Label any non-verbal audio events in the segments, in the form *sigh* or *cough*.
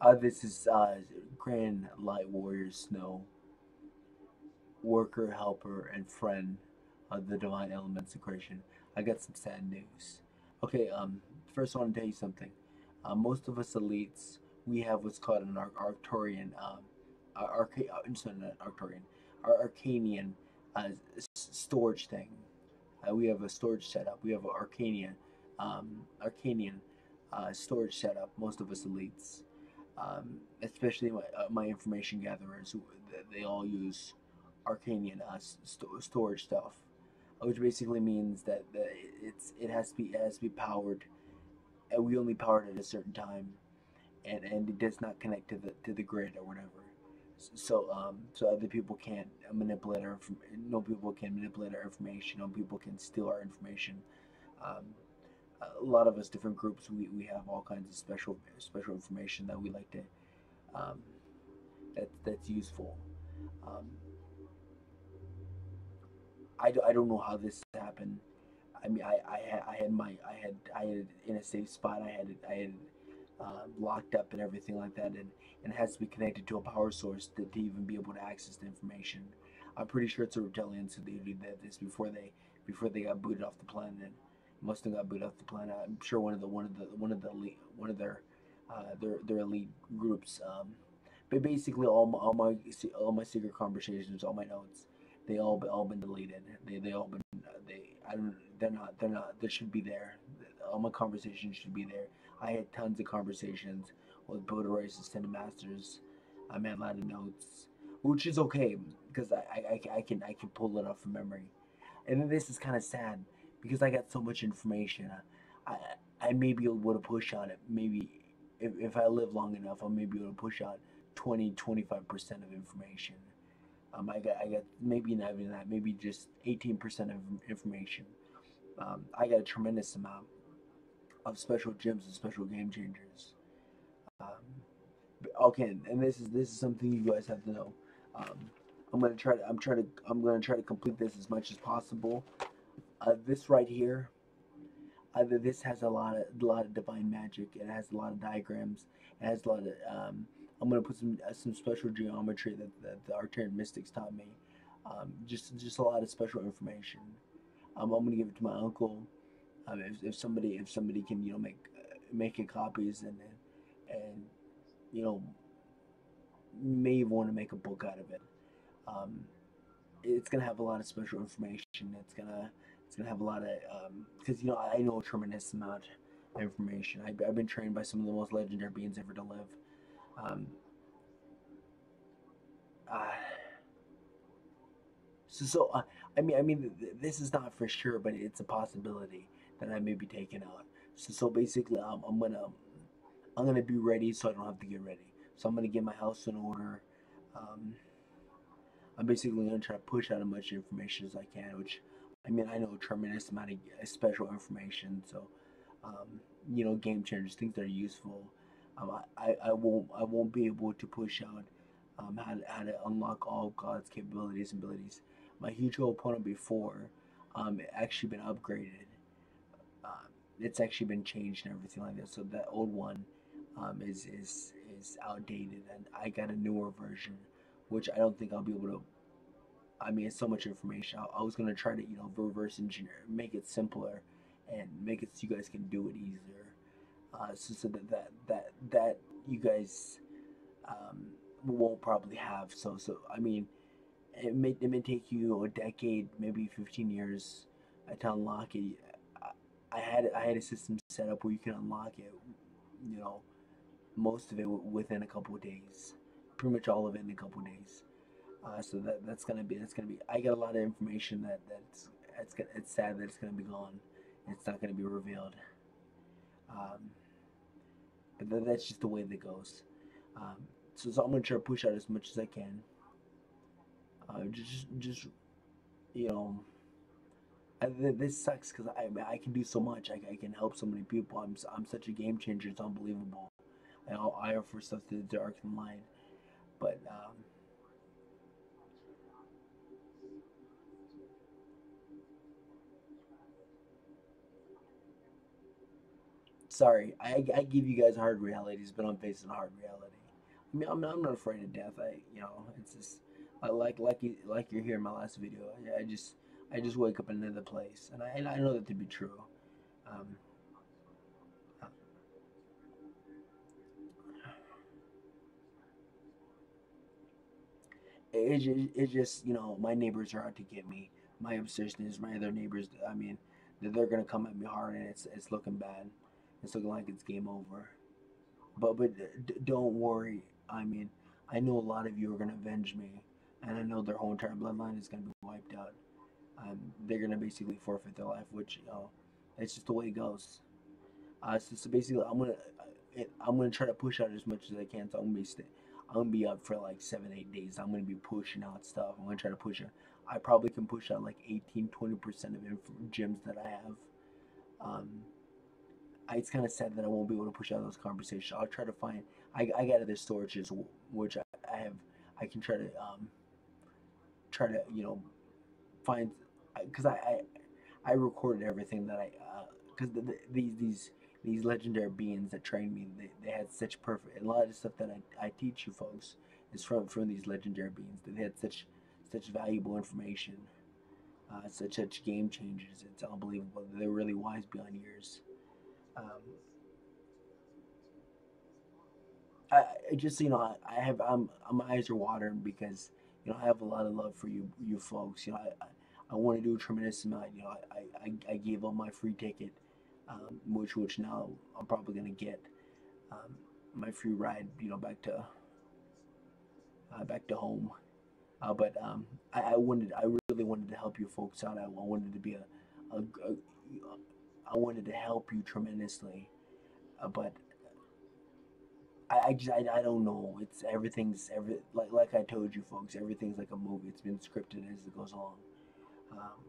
Uh, this is uh, Grand Light Warrior Snow, worker, helper, and friend of the divine elements creation. I got some sad news. Okay, um, first I want to tell you something. Uh, most of us elites, we have what's called an Ar- Arcturian, um, uh, sorry, not Arcturian, Ar- Arcanian uh, storage thing. Uh, we have a storage setup. We have an Arcanian, um, Arcanian uh, storage setup. Most of us elites, um, especially my, uh, my information gatherers, they all use Arcanian uh, st- storage stuff, which basically means that it's it has to be it has to be powered, and we only power it at a certain time, and and it does not connect to the to the grid or whatever. So um so other people can't manipulate our no people can manipulate our information. No people can steal our information. Um, a lot of us different groups we, we have all kinds of special special information that we like to um, that that's useful. Um, I, I don't know how this happened. I mean I, I had I had my I had I had in a safe spot I had it I had uh, locked up and everything like that and, and it has to be connected to a power source to, to even be able to access the information. I'm pretty sure it's the reptilians who did this before they before they got booted off the planet must have got booted off the planet. I'm sure one of the one of the one of the elite, one of their uh, their their elite groups. Um, but basically, all my, all my all my secret conversations, all my notes, they all all been deleted. They they all been they I don't they're not they're not they should be there. All my conversations should be there. I had tons of conversations with Buddha Rice and Masters. I made a lot of notes, which is okay because I, I, I can I can pull it off from memory. And then this is kind of sad because I got so much information. I I may be able to push on it. Maybe if, if I live long enough, I may be able to push out 20, 25 percent of information. Um, I got I got maybe not even that, maybe just 18 percent of information. Um, I got a tremendous amount of special gems and special game changers. Um, okay, and this is this is something you guys have to know. Um, I'm gonna try to I'm trying to I'm gonna try to complete this as much as possible. Uh, this right here, uh, this has a lot of a lot of divine magic. It has a lot of diagrams. It has a lot of. Um, I'm gonna put some uh, some special geometry that, that the Arcturian mystics taught me. Um, just just a lot of special information. Um, I'm gonna give it to my uncle. Um, if, if somebody if somebody can you know make uh, make it copies and and you know may want to make a book out of it. Um, it's gonna have a lot of special information. It's gonna it's gonna have a lot of because um, you know I know a tremendous amount of information. I, have been trained by some of the most legendary beings ever to live. Um, uh, so so uh, I mean I mean th- this is not for sure, but it's a possibility that I may be taken out. So so basically um, I'm gonna I'm gonna be ready so I don't have to get ready. So I'm gonna get my house in order. Um, I'm basically gonna try to push out as much information as I can, which I mean, I know a tremendous amount of special information, so um, you know, game changers, things that are useful. Um, I, I won't I won't be able to push out um, how, to, how to unlock all God's capabilities and abilities. My huge old opponent before um, actually been upgraded. Uh, it's actually been changed and everything like that. So that old one um, is is is outdated, and I got a newer version, which I don't think I'll be able to I mean, so much information. I, I was gonna try to, you know, reverse engineer, make it simpler, and make it so you guys can do it easier. Uh, so, so that that that that you guys um, won't probably have. So so I mean, it may it may take you a decade, maybe fifteen years uh, to unlock it. I, I had I had a system set up where you can unlock it. You know, most of it within a couple of days, pretty much all of it in a couple of days. Uh, so that that's gonna be that's gonna be. I get a lot of information that that's it's it's sad that it's gonna be gone. It's not gonna be revealed. Um, but that, that's just the way that goes. Um, so, so I'm gonna try to push out as much as I can. Uh, just just you know. I, this sucks because I I can do so much. I, I can help so many people. I'm I'm such a game changer. It's unbelievable. I I offer stuff to the dark and light, but um, sorry, I, I give you guys hard realities, but I'm facing hard reality. I mean, I'm not, I'm not afraid of death. I, you know, it's just I like like you like you're here in my last video. I, I just I just wake up in another place, and I and I know that to be true. Um, it, it, it just you know my neighbors are out to get me. My obsession is my other neighbors. I mean, they're gonna come at me hard, and it's it's looking bad. It's looking like it's game over. But but don't worry. I mean, I know a lot of you are gonna avenge me, and I know their whole entire bloodline is gonna be wiped out. Um, they're gonna basically forfeit their life, which you know, it's just the way it goes. Uh, so, so basically, I'm gonna I'm gonna try to push out as much as I can. So I'm gonna be stay, I'm gonna be up for like seven eight days. I'm gonna be pushing out stuff. I'm gonna try to push it. I probably can push out like 18 20 percent of gyms that I have. Um, it's kind of sad that I won't be able to push out those conversations. I'll try to find. I, I got other storages which I, I have. I can try to um, try to you know find because I, I I recorded everything that I because uh, the, the, these these these legendary beings that trained me they, they had such perfect a lot of stuff that I, I teach you folks is from from these legendary beings they had such such valuable information uh, such such game changers it's unbelievable they're really wise beyond years um, I, I just you know I, I have I'm, my eyes are watering because you know I have a lot of love for you you folks you know I, I, I want to do a tremendous amount you know I, I, I gave up my free ticket um, which which now I'm probably gonna get um, my free ride you know back to uh, back to home. Uh, but um, I, I wanted I really wanted to help you folks out. I, wanted to be a, a, a I wanted to help you tremendously, uh, but I, I just I, I don't know. It's everything's every like like I told you folks. Everything's like a movie. It's been scripted as it goes along. Um,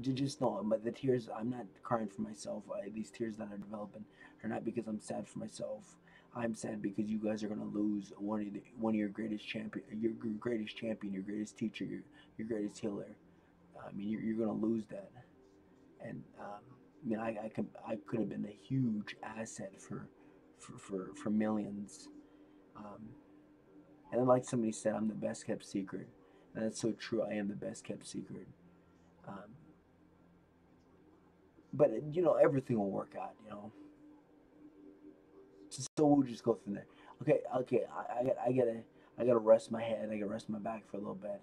just know, but the tears. I'm not crying for myself. I, these tears that are developing are not because I'm sad for myself. I'm sad because you guys are gonna lose one of the, one of your greatest champion, your greatest champion, your greatest teacher, your your greatest healer. I mean, you're, you're going to lose that. And um, I mean, I, I could I could have been a huge asset for for for, for millions. Um, and like somebody said, I'm the best kept secret, and that's so true. I am the best kept secret. Um, but you know, everything will work out. You know. So, so we'll just go from there. Okay, okay. I, I got I gotta I gotta rest my head. I gotta rest my back for a little bit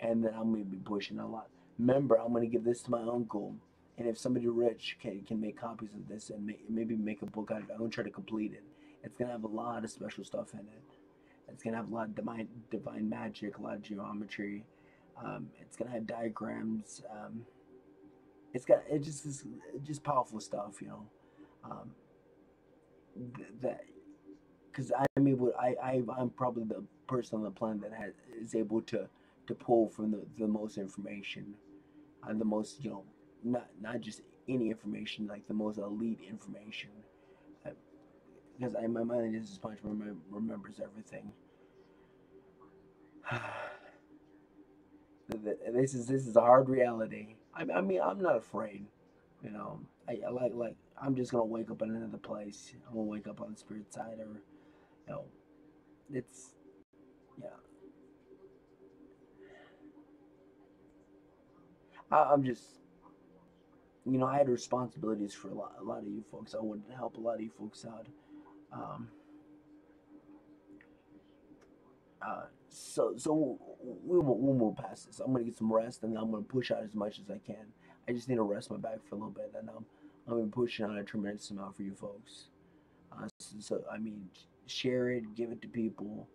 and then I'm to be pushing a lot. Remember, I'm going to give this to my uncle, and if somebody rich can, can make copies of this and may, maybe make a book out of it, I'm going to try to complete it. It's going to have a lot of special stuff in it. It's going to have a lot of divine, divine magic, a lot of geometry. Um, it's going to have diagrams. Um, it's got it just is just powerful stuff, you know. Um, th- that because I'm able, I, I I'm probably the person on the planet that has is able to to pull from the, the most information and the most you know not not just any information like the most elite information. Because I, my mind is a sponge remembers everything. *sighs* This is this is a hard reality. I, I mean I'm not afraid you know. I, I like like I'm just gonna wake up in another place. I'm gonna wake up on the spirit side or you know it's I, am just, you know, I had responsibilities for a lot, a lot of you folks. I wanted to help a lot of you folks out. Um, uh, so, so we'll, we'll move past this. I'm gonna get some rest, and I'm gonna push out as much as I can. I just need to rest my back for a little bit, and I'm, I'm gonna push out a tremendous amount for you folks. Uh, so, so, I mean, share it, give it to people.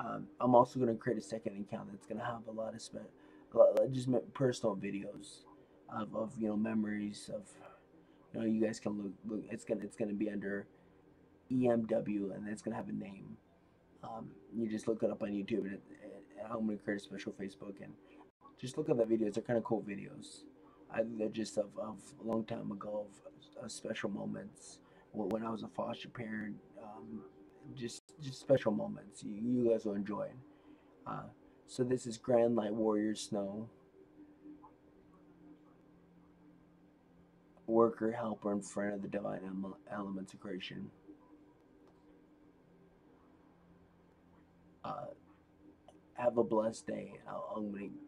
Um, I'm also gonna create a second account that's gonna have a lot of spe- just personal videos of, of you know memories of you know you guys can look look it's gonna it's gonna be under EMW and it's gonna have a name. Um, you just look it up on YouTube and, I'm gonna create a special Facebook and just look at the videos. They're kind of cool videos. I, they're just of, of a long time ago of, of special moments when I was a foster parent. Um, just just special moments. You, you guys will enjoy. Uh, so this is Grand Light Warrior Snow. worker, helper, and friend of the divine elements of creation. Uh, have a blessed day. I'm going to